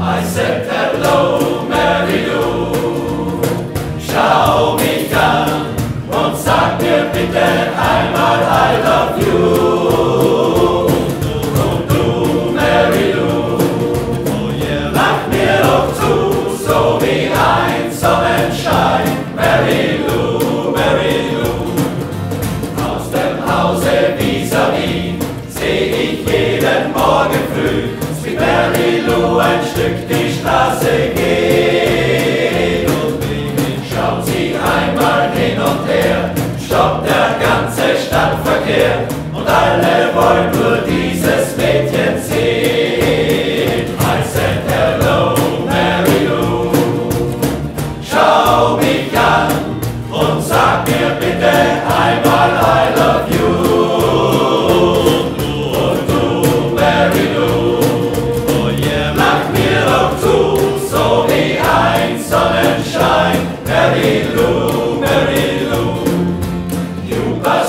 I said hello, Mary Lou. Schau mich an und sag mir bitte einmal I love you. Und du, Mary Lou, lach mir zu, so wie ein. Mary Lou, ein Stück die Straße geht. Und schaut sie einmal hin und her, stoppt der ganze Stadtverkehr und alle wollen nur dieses Mädchen sehen.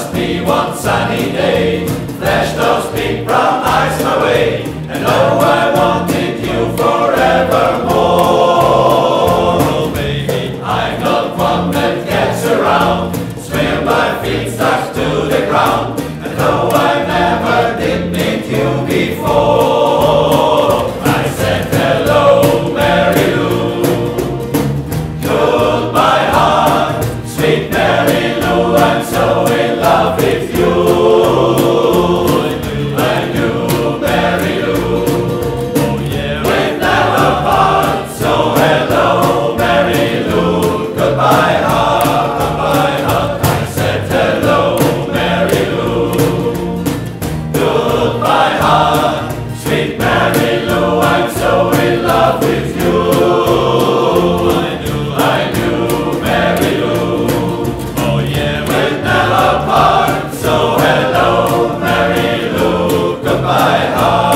Must be one sunny day, flash those big brown eyes my way, and oh, I wanted you forevermore. Baby, I'm not one that gets around, swear my feet stuck to the ground, and oh, I never did meet you before, I'm so in love with you. You, we've never part, so hello, Mary Lou. Goodbye, heart, goodbye, heart. I said hello, Mary Lou. Goodbye, heart, Goodbye, heart.